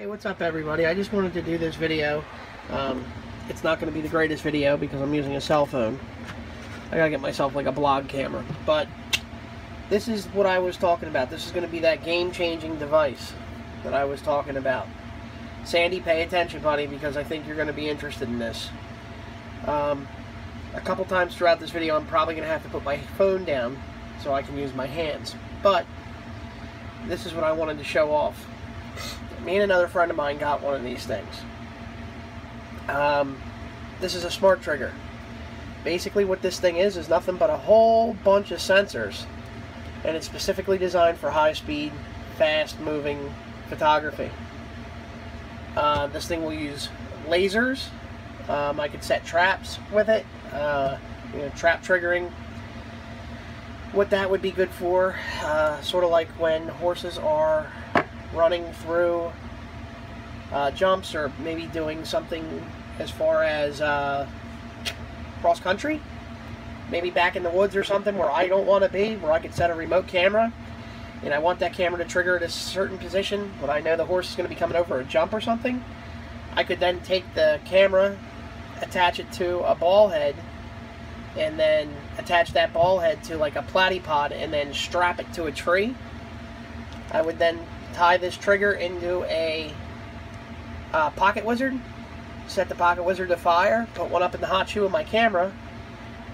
Hey, what's up everybody? I just wanted to do this video. Um, it's not going to be the greatest video because I'm using a cell phone. I gotta get myself like a blog camera. But this is what I was talking about. This is going to be that game-changing device that I was talking about. Sandy, pay attention, buddy, because I think you're going to be interested in this. Um, a couple times throughout this video, I'm probably going to have to put my phone down so I can use my hands. But this is what I wanted to show off. Me and another friend of mine got one of these things. Um, this is a smart trigger. Basically what this thing is is nothing but a whole bunch of sensors and it's specifically designed for high speed, fast moving photography. Uh, this thing will use lasers. Um, I could set traps with it, uh, you know, trap triggering. What that would be good for, uh, sort of like when horses are running through uh, jumps or maybe doing something as far as uh, cross country. Maybe back in the woods or something where I don't want to be, where I could set a remote camera and I want that camera to trigger at a certain position when I know the horse is going to be coming over a jump or something. I could then take the camera, attach it to a ball head, and then attach that ball head to like a platypod and then strap it to a tree. I would then tie this trigger into a uh, pocket wizard, set the pocket wizard to fire, put one up in the hot shoe of my camera,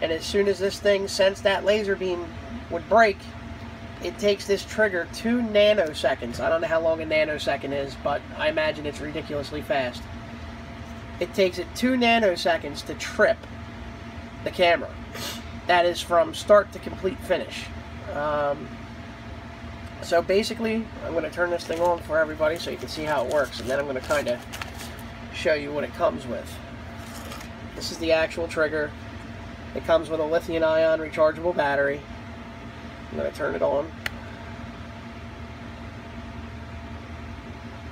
and as soon as this thing sensed that laser beam would break, it takes this trigger two nanoseconds. I don't know how long a nanosecond is, but I imagine it's ridiculously fast. It takes it two nanoseconds to trip the camera. That is from start to complete finish. Um, so basically, I'm going to turn this thing on for everybody so you can see how it works, and then I'm going to kind of show you what it comes with. This is the actual trigger. It comes with a lithium-ion rechargeable battery. I'm going to turn it on.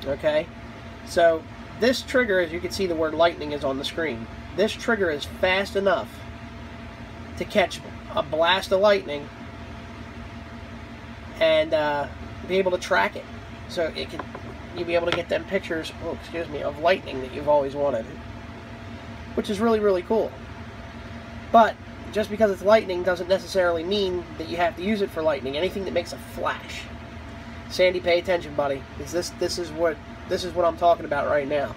Okay, so this trigger, as you can see, the word lightning is on the screen. This trigger is fast enough to catch a blast of lightning and uh, be able to track it. So it can you'll be able to get them pictures, oh, excuse me, of lightning that you've always wanted, which is really really cool. But just because it's lightning doesn't necessarily mean that you have to use it for lightning. Anything that makes a flash. Sandy, pay attention, buddy. Because this this is what this is what I'm talking about right now.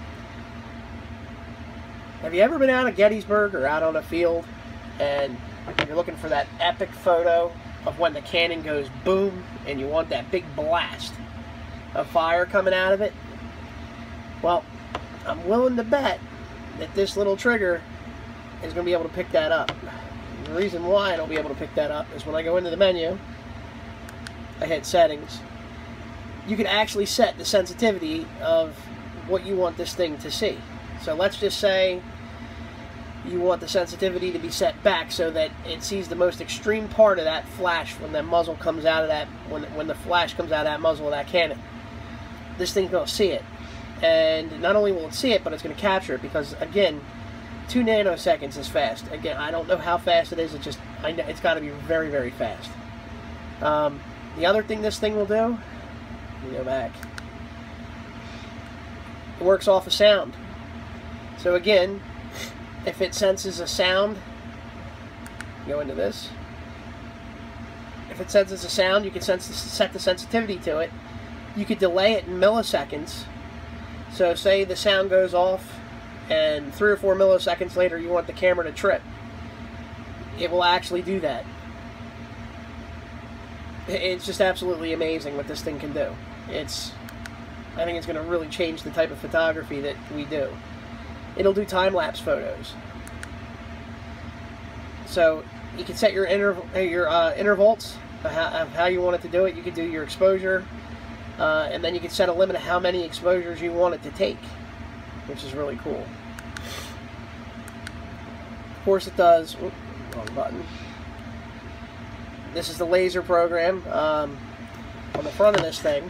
Have you ever been out of Gettysburg or out on a field and you're looking for that epic photo of when the cannon goes boom and you want that big blast of fire coming out of it? Well, I'm willing to bet that this little trigger is going to be able to pick that up. The reason why it'll be able to pick that up is when I go into the menu, I hit settings, you can actually set the sensitivity of what you want this thing to see. So let's just say you want the sensitivity to be set back so that it sees the most extreme part of that flash when that muzzle comes out of that when when the flash comes out of that muzzle of that cannon. This thing's to see it, and not only will it see it, but it's going to capture it because again, two nanoseconds is fast. Again, I don't know how fast it is. It just I know it's got to be very very fast. Um, the other thing this thing will do, go back. It works off of sound. So again, if it senses a sound, go into this. If it senses a sound, you can sense the, set the sensitivity to it. You could delay it in milliseconds. So say the sound goes off and three or four milliseconds later you want the camera to trip. It will actually do that. It's just absolutely amazing what this thing can do. It's, I think it's going to really change the type of photography that we do it'll do time-lapse photos. So you can set your interval, uh, your uh, intervals of how, you want it to do it. You can do your exposure, uh, and then you can set a limit of how many exposures you want it to take, which is really cool. Of course, it does. Wrong button. This is the laser program um, on the front of this thing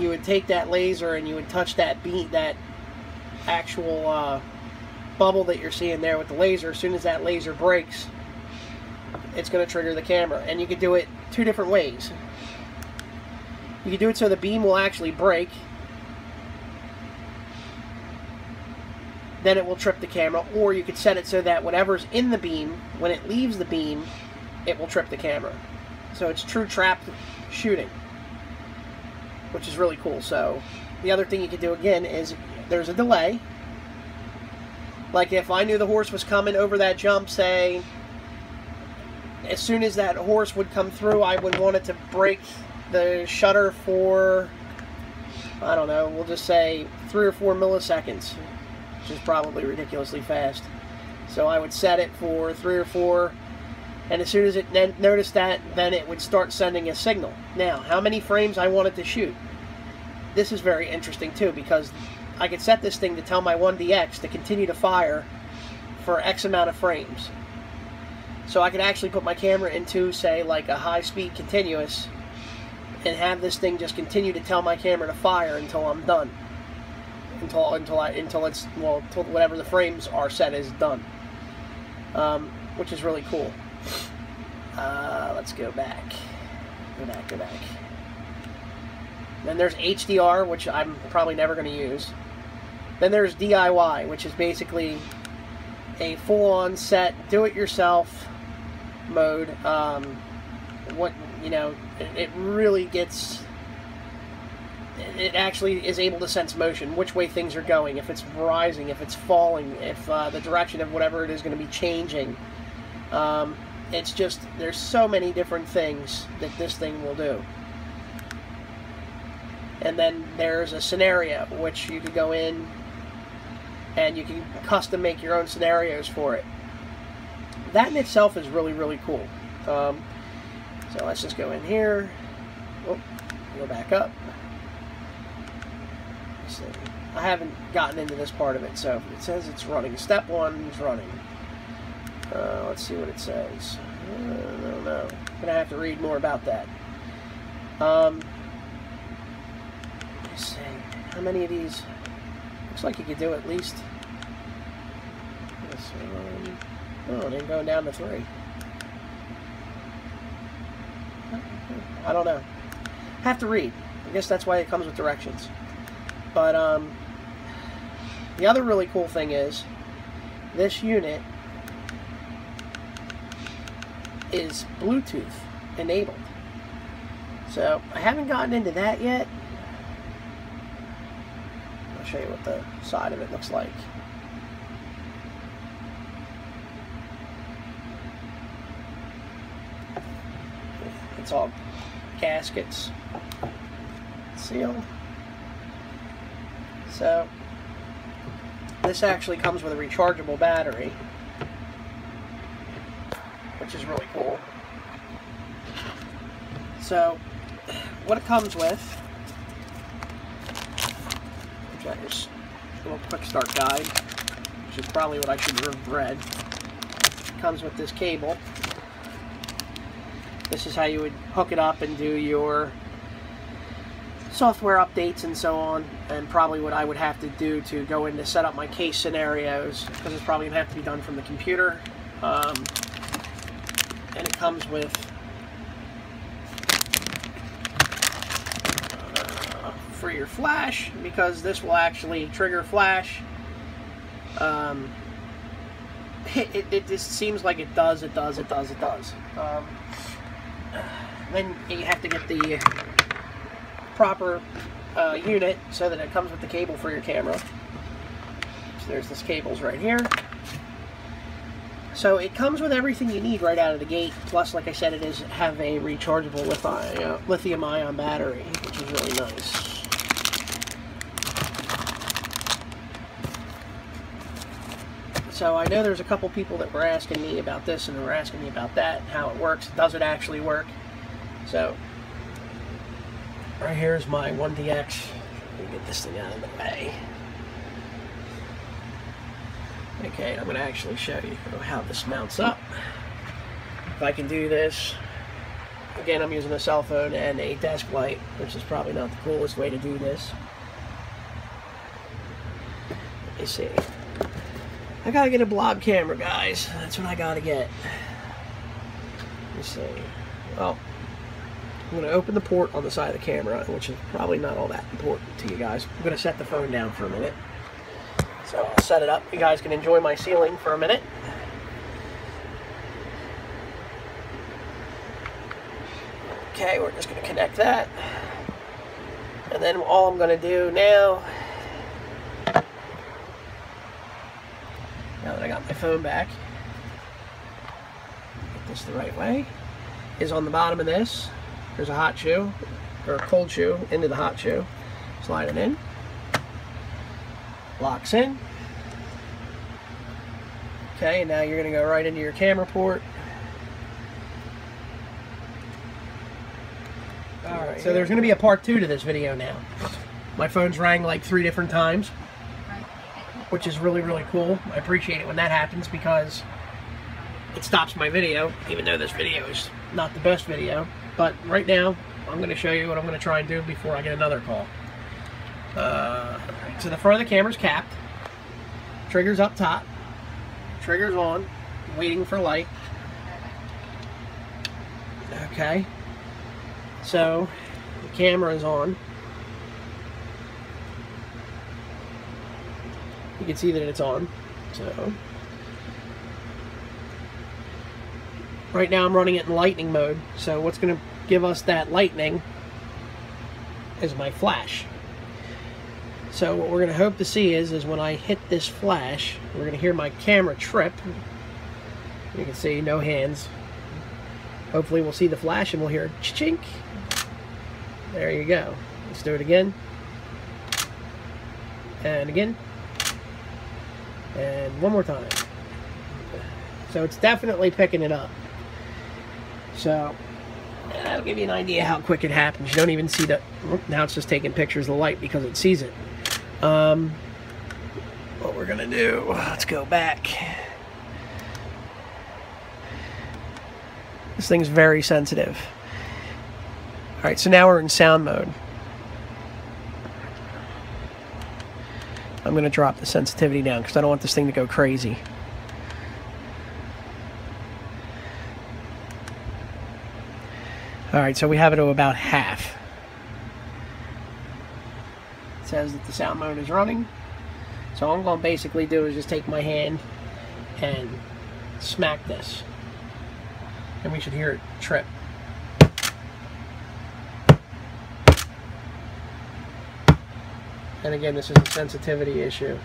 you would take that laser and you would touch that beat, that actual uh, bubble that you're seeing there with the laser. As soon as that laser breaks, it's going to trigger the camera. And you could do it two different ways. You can do it so the beam will actually break. Then it will trip the camera, or you could set it so that whatever's in the beam, when it leaves the beam, it will trip the camera. So it's true trap shooting, which is really cool. So the other thing you could do again is there's a delay. Like if I knew the horse was coming over that jump, say, as soon as that horse would come through, I would want it to break the shutter for, I don't know, we'll just say three or four milliseconds, which is probably ridiculously fast. So I would set it for three or four, and as soon as it noticed that, then it would start sending a signal. Now, how many frames I wanted to shoot? This is very interesting too, because I could set this thing to tell my 1DX to continue to fire for X amount of frames. So I could actually put my camera into, say, like a high-speed continuous and have this thing just continue to tell my camera to fire until I'm done. Until until I until it's well until whatever the frames are set is done. Um, which is really cool. Uh, let's go back. Go back, go back. Then there's HDR, which I'm probably never going to use. Then there's DIY, which is basically a full-on set, do-it-yourself mode. Um, what you know, it, it really gets. It actually is able to sense motion, which way things are going, if it's rising, if it's falling, if uh, the direction of whatever it is going to be changing. Um, it's just there's so many different things that this thing will do. And then there's a scenario which you can go in and you can custom make your own scenarios for it. That in itself is really really cool. Um, so let's just go in here. Oh, go back up. I haven't gotten into this part of it, so it says it's running. Step one is running. Uh, let's see what it says. I don't know. I'm gonna have to read more about that. Um, let's see. How many of these? Looks like you could do at least. This one. Oh, they're going down to three. I don't know. Have to read. I guess that's why it comes with directions. But um, the other really cool thing is this unit is Bluetooth enabled. So I haven't gotten into that yet. I'll show you what the side of it looks like. It's all gaskets sealed. So this actually comes with a rechargeable battery, which is really cool. So what it comes with, here's a little quick start guide, which is probably what I should have read. Comes with this cable this is how you would hook it up and do your software updates and so on and probably what I would have to do to go in to set up my case scenarios because it's probably going to have to be done from the computer um, and it comes with uh, for your flash because this will actually trigger flash um, it, it, it, just seems like it does it does it does it does um, then you have to get the proper uh, unit so that it comes with the cable for your camera. So there's this cables right here. So it comes with everything you need right out of the gate. Plus, like I said, it is have a rechargeable lithium-ion battery, which is really nice. So I know there's a couple people that were asking me about this and were asking me about that, how it works. Does it actually work? So, right here is my 1DX. Let me get this thing out of the way. Okay, I'm going to actually show you how this mounts up. If I can do this, again, I'm using a cell phone and a desk light, which is probably not the coolest way to do this. Let me see. I gotta get a blob camera, guys. That's what I gotta get. Let me see. Well, I'm going to open the port on the side of the camera, which is probably not all that important to you guys. I'm going to set the phone down for a minute. So I'll set it up. You guys can enjoy my ceiling for a minute. Okay, we're just going to connect that. And then all I'm going to do now, now that I got my phone back, get this the right way, is on the bottom of this. There's a hot shoe, or a cold shoe into the hot shoe. Slide it in. Locks in. Okay, now you're going to go right into your camera port. Alright, so there's going to be a part two to this video now. My phone's rang like three different times, which is really, really cool. I appreciate it when that happens because it stops my video, even though this video is not the best video. But right now, I'm going to show you what I'm going to try and do before I get another call. Uh, so the front of the camera's capped. Trigger's up top. Trigger's on. Waiting for light. Okay. So, the camera is on. You can see that it's on. So, right now I'm running it in lightning mode. So what's going to give us that lightning is my flash. So what we're going to hope to see is, is when I hit this flash, we're going to hear my camera trip. You can see no hands. Hopefully we'll see the flash and we'll hear chink. There you go. Let's do it again. And again. And one more time. So it's definitely picking it up. So that'll give you an idea how quick it happens. You don't even see the, now it's just taking pictures of the light because it sees it. Um, what we're gonna do, let's go back. This thing's very sensitive. All right, so now we're in sound mode. I'm gonna drop the sensitivity down because I don't want this thing to go crazy. All right, so we have it to about half. Says that the sound mode is running. So all I'm going to basically do is just take my hand and smack this. And we should hear it trip. And again, this is a sensitivity issue.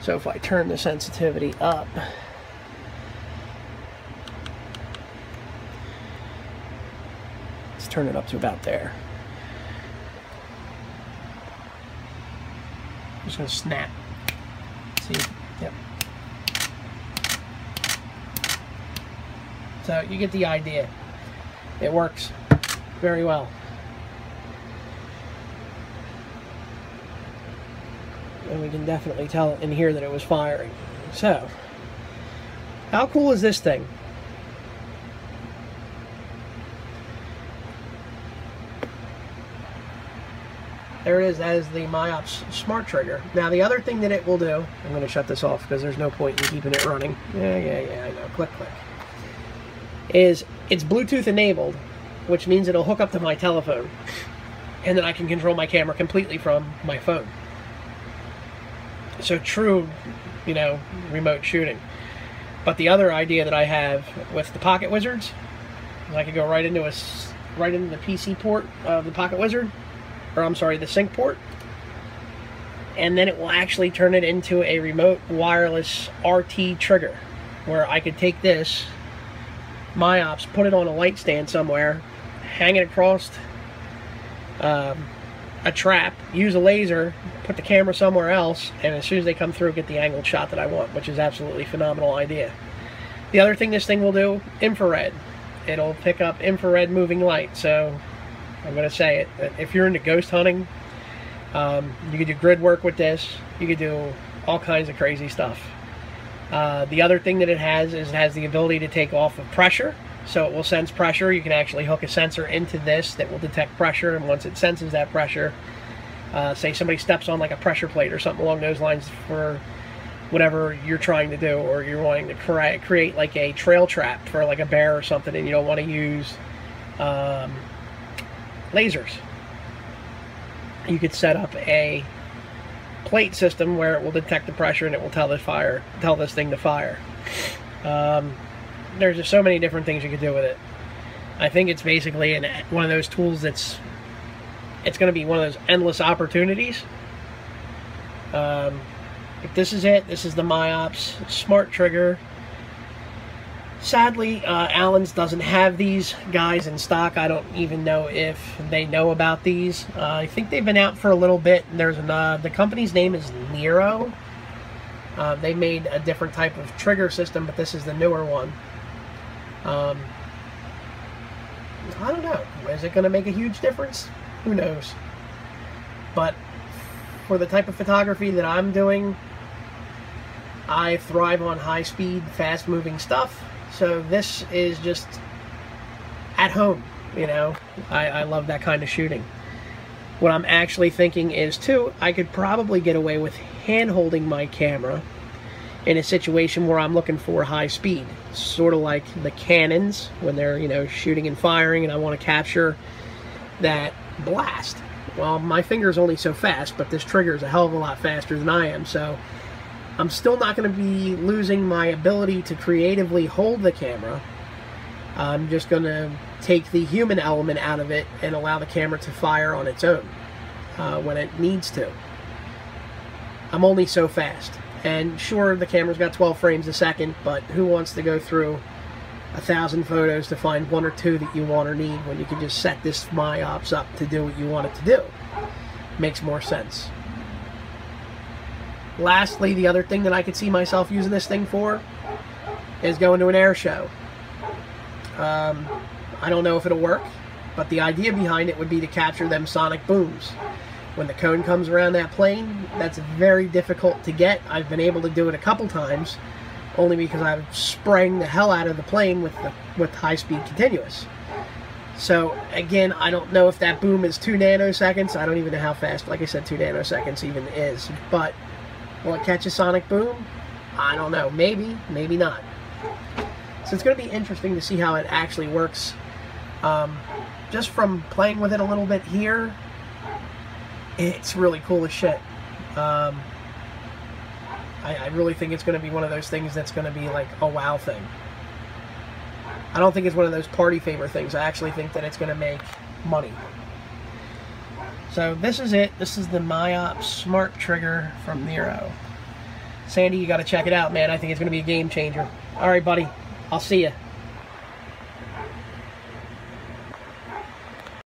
So if I turn the sensitivity up, let's turn it up to about there. Just gonna snap. See? Yep. So you get the idea. It works very well. And we can definitely tell in here that it was firing. So, how cool is this thing? There it is. That is the Miops Smart Trigger. Now the other thing that it will do, I'm going to shut this off because there's no point in keeping it running. Yeah, yeah, yeah, I know. Click, click. Is it's Bluetooth enabled, which means it'll hook up to my telephone. And then I can control my camera completely from my phone. So true, you know, remote shooting. But the other idea that I have with the Pocket Wizards, I could go right into a right into the PC port of the Pocket Wizard or I'm sorry, the sync port. And then it will actually turn it into a remote wireless RT trigger where I could take this Miops, put it on a light stand somewhere, hang it across um, a trap, use a laser, put the camera somewhere else, and as soon as they come through, get the angled shot that I want, which is absolutely phenomenal idea. The other thing this thing will do, infrared. It'll pick up infrared moving light, so I'm going to say it. If you're into ghost hunting, um, you can do grid work with this. You can do all kinds of crazy stuff. Uh, the other thing that it has is it has the ability to take off of pressure. So it will sense pressure. You can actually hook a sensor into this that will detect pressure. And once it senses that pressure, uh, say somebody steps on like a pressure plate or something along those lines for whatever you're trying to do, or you're wanting to create, create like a trail trap for like a bear or something, and you don't want to use um, lasers. You could set up a plate system where it will detect the pressure and it will tell the fire, tell this thing to fire. Um, there's just so many different things you could do with it. I think it's basically an, one of those tools that's it's going to be one of those endless opportunities. Um, but this is it. This is the Miops Smart Trigger. Sadly, uh, Allen's doesn't have these guys in stock. I don't even know if they know about these. Uh, I think they've been out for a little bit. There's an, uh, the company's name is Nero. Uh, they made a different type of trigger system, but this is the newer one. Um, I don't know. Is it going to make a huge difference? Who knows? But for the type of photography that I'm doing, I thrive on high speed, fast moving stuff. So this is just at home, you know. I, I love that kind of shooting. What I'm actually thinking is, too, I could probably get away with hand holding my camera in a situation where I'm looking for high speed. Sort of like the cannons when they're, you know, shooting and firing and I want to capture that blast. Well, my finger's only so fast, but this trigger is a hell of a lot faster than I am, so I'm still not going to be losing my ability to creatively hold the camera. I'm just going to take the human element out of it and allow the camera to fire on its own uh, when it needs to. I'm only so fast. And sure, the camera's got 12 frames a second, but who wants to go through a thousand photos to find one or two that you want or need when you can just set this Miops up to do what you want it to do? Makes more sense. Lastly, the other thing that I could see myself using this thing for is going to an air show. Um, I don't know if it'll work, but the idea behind it would be to capture them sonic booms when the cone comes around that plane, that's very difficult to get. I've been able to do it a couple times, only because I've sprang the hell out of the plane with the, with high-speed continuous. So again, I don't know if that boom is two nanoseconds. I don't even know how fast, like I said, two nanoseconds even is. But will it catch a sonic boom? I don't know. Maybe, maybe not. So it's going to be interesting to see how it actually works. Um, just from playing with it a little bit here, it's really cool as shit. Um, I, I really think it's going to be one of those things that's going to be like a wow thing. I don't think it's one of those party favor things. I actually think that it's going to make money. So this is it. This is the Miops Smart Trigger from Nero. Sandy, you got to check it out, man. I think it's going to be a game changer. All right, buddy. I'll see you.